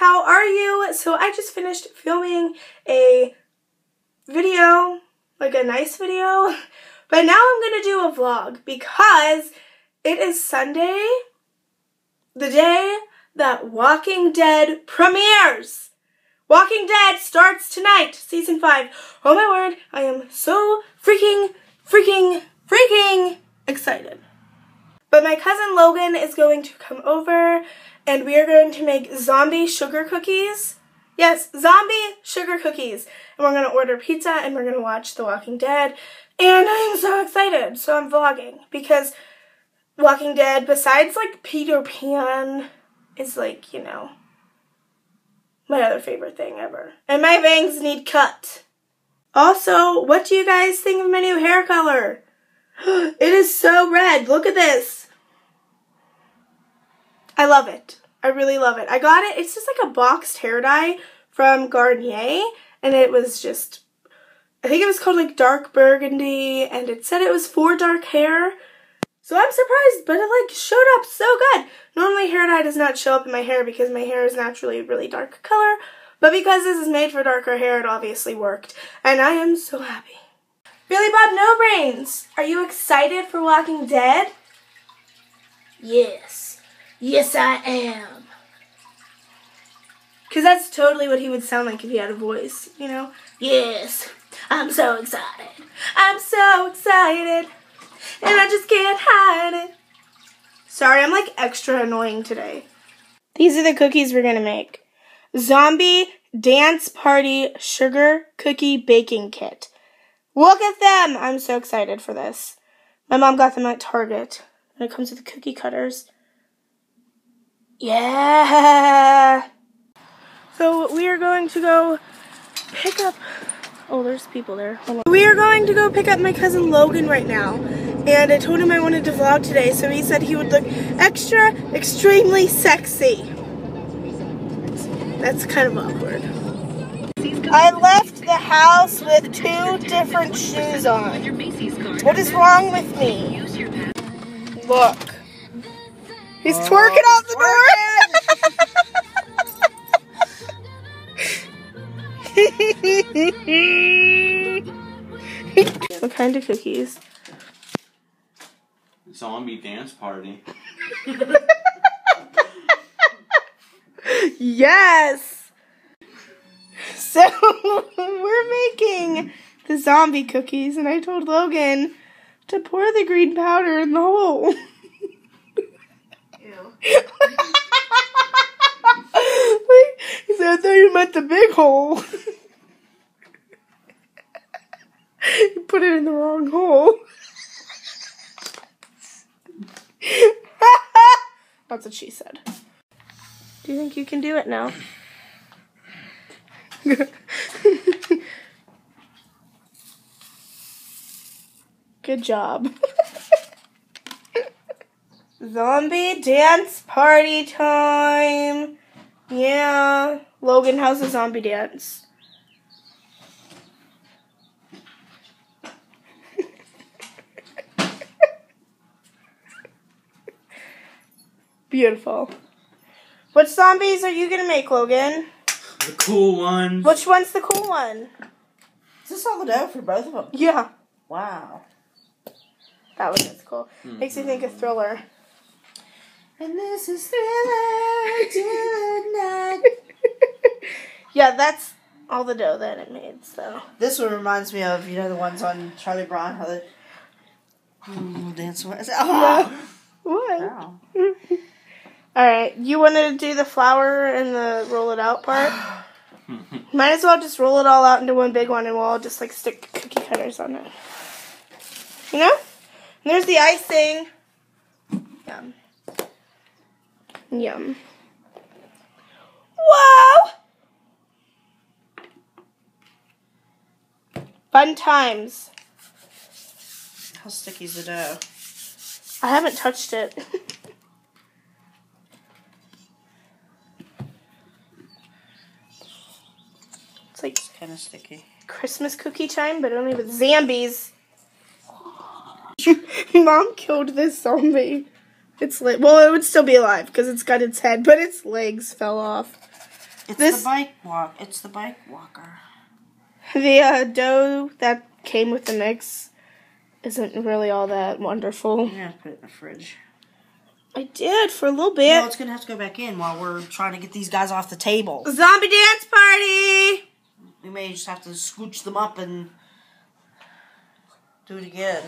how are you? So I just finished filming a video, like a nice video, but now I'm to do a vlog because it is Sunday, the day that Walking Dead premieres. Walking Dead starts tonight, season 5. Oh my word, I am so freaking, freaking, freaking excited. But my cousin Logan is going to come over and we are going to make zombie sugar cookies. Yes, zombie sugar cookies. And we're going to order pizza and we're going to watch The Walking Dead. And I am so excited. So I'm vlogging because Walking Dead, besides like Peter Pan, is like, you know, my other favorite thing ever. And my bangs need cut. Also, what do you guys think of my new hair color? It is so red. Look at this. I love it. I really love it. I got it. It's just like a boxed hair dye from Garnier. And it was just, I think it was called like dark burgundy. And it said it was for dark hair. So I'm surprised, but it like showed up so good. Normally hair dye does not show up in my hair because my hair is naturally a really dark color. But because this is made for darker hair, it obviously worked. And I am so happy. Billy Bob No Brains, are you excited for Walking Dead? Yes. Yes, I am. Because that's totally what he would sound like if he had a voice, you know? Yes. I'm so excited. I'm so excited. And I just can't hide it. Sorry, I'm like extra annoying today. These are the cookies we're gonna make. Zombie Dance Party Sugar Cookie Baking Kit. Look at them! I'm so excited for this. My mom got them at Target. And it comes with the cookie cutters. Yeah! So we are going to go pick up. Oh, there's people there. We are going to go pick up my cousin Logan right now. And I told him I wanted to vlog today, so he said he would look extra, extremely sexy. That's kind of awkward. I left the house with two different shoes on. What is wrong with me? Look. He's oh, twerking out the door. what kind of cookies? Zombie dance party. yes! So, we're making the zombie cookies, and I told Logan to pour the green powder in the hole. He said, I thought you meant the big hole. you put it in the wrong hole. That's what she said. Do you think you can do it now? Good job. Zombie dance party time. Yeah. Logan, how's the zombie dance? Beautiful. What zombies are you gonna make, Logan? The cool ones. Which one's the cool one? Is this all the dough for both of them? Yeah. Wow. That one is cool. Hmm. Makes me think of Thriller. And this is Thriller tonight. yeah, that's all the dough that it made, so. This one reminds me of, you know, the ones on Charlie Brown, how they mm, dance away. Oh, What? wow. Alright, you want to do the flour and the roll it out part? Might as well just roll it all out into one big one and we'll all just like stick cookie cutters on it. You know? And there's the icing. Yum. Yum. Wow! Fun times. How sticky's the dough? I haven't touched it. it's like It's kind of sticky. Christmas cookie time, but only with zombies. Mom killed this zombie. Its le- well, it would still be alive because it's got its head, but its legs fell off. It's This- the bike walk. It's the bike walker. The uh, dough that came with the mix isn't really all that wonderful. To put it in the fridge. I did for a little bit. it's gonna have to go back in while we're trying to get these guys off the table. Zombie dance party! We may just have to scooch them up and do it again.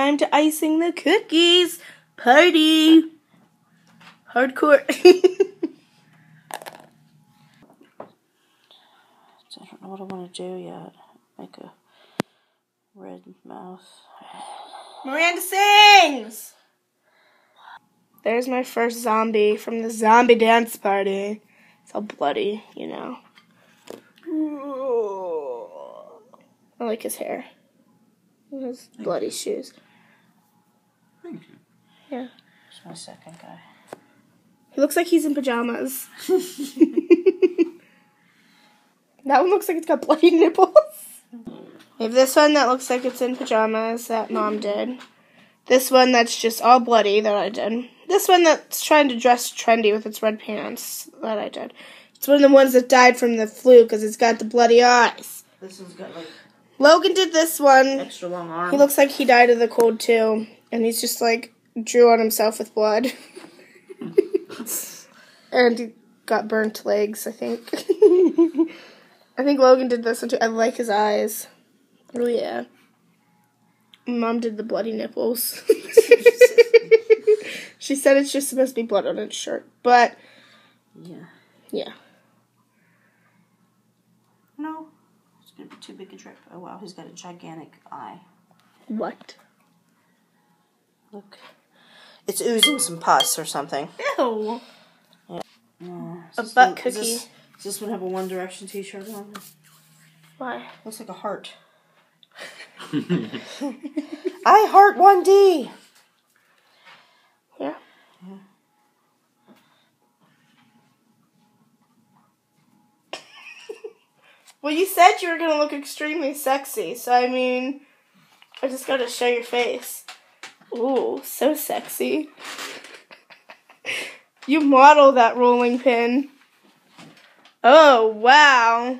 Time to icing the cookies. Party! Hardcore. I don't know what I want to do yet. Make a red mouth. Miranda sings! There's my first zombie from the zombie dance party. It's all bloody, you know. I like his hair. His bloody shoes. Thank you. My second guy. He looks like he's in pajamas. that one looks like it's got bloody nipples. We have this one that looks like it's in pajamas that mom did. This one that's just all bloody that I did. This one that's trying to dress trendy with its red pants that I did. It's one of the ones that died from the flu because it's got the bloody eyes. This one's got like Logan did this one. extra long arms. He looks like he died of the cold too, and he's just like drew on himself with blood. and he got burnt legs, I think. I think Logan did this one too. I like his eyes. Oh yeah. Mom did the bloody nipples. she said it's just supposed to be blood on its shirt, but yeah. yeah. No. It's gonna be too big a drip. Oh wow, he's got a gigantic eye. What? Look. It's oozing some pus or something. Ew. Oh, A butt one- cookie. Does this, does this one have a One Direction t-shirt on? Why? Looks like a heart. I heart 1D. Yeah. well, you said you were gonna look extremely sexy, so I mean, I just gotta show your face. Ooh, so sexy. you model that rolling pin. Oh, wow.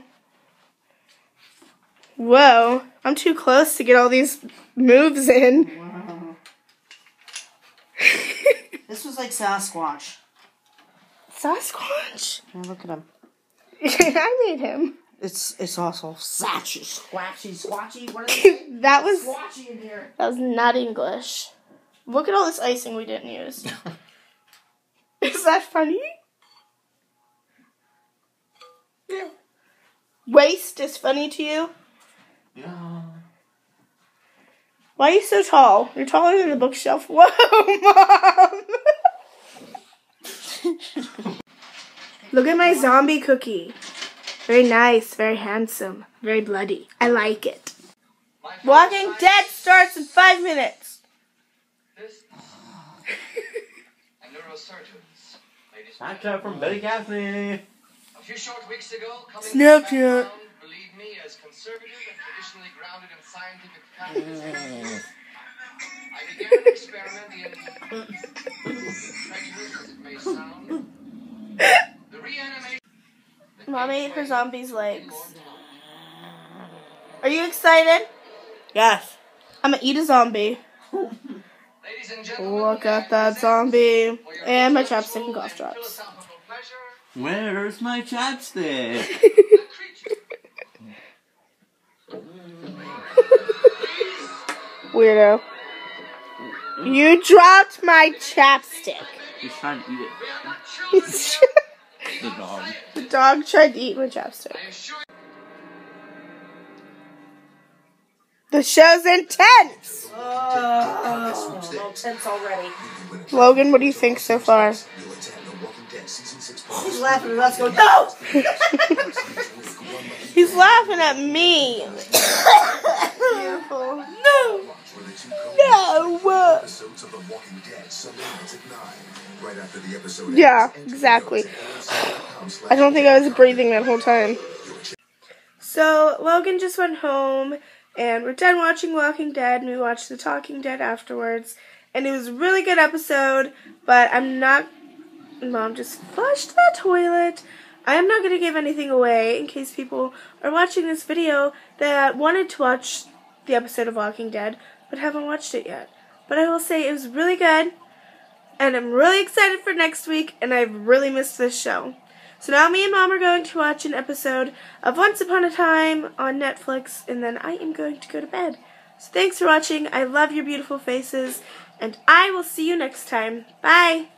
Whoa, I'm too close to get all these moves in. Wow. This was like Sasquatch. Sasquatch. Yeah, look at him. I made him. It's it's also satchy, squatchy, squatchy. What is it? that was Squatchy in here. that was not English. Look at all this icing we didn't use. Is that funny? Yeah. Waist is funny to you? Yeah. Why are you so tall? You're taller than the bookshelf. Whoa, mom! Look at my zombie cookie. Very nice, very handsome, very bloody. I like it. Walking Dead starts in five minutes. This and neurosurgeons. Ladies and Snapchat from Betty Gaffney. A few short weeks ago, coming Snapchat. from background, believe me, as conservative and traditionally grounded in scientific facts, I began an experiment in treacherous as it may sound. The reanimation. Mom ate her zombie's legs. Are you excited? Yes. I'm gonna eat a zombie. Ladies and gentlemen, Look at that zombie. And my intellectual chapstick and cough and drops. Where's my chapstick? Weirdo. You dropped my chapstick. He's trying to eat it. We are not children here. The dog. the dog tried to eat my chapstick. The show's intense. Oh, I'm all already. Logan, what do you think so far? He's laughing at us going, no! He's laughing at me. Beautiful. No. No. Yeah, exactly. I don't think I was breathing that whole time. So Logan just went home, and we're done watching Walking Dead, and we watched The Talking Dead afterwards. and it was a really good episode. But I'm not. Mom just flushed the toilet. I am not going to give anything away in case people are watching this video that wanted to watch the episode of Walking Dead but haven't watched it yet. But I will say it was really good, and I'm really excited for next week, and I've really missed this show. So now me and Mom are going to watch an episode of Once Upon a Time on Netflix, and then I am going to go to bed. So thanks for watching. I love your beautiful faces, and I will see you next time. Bye!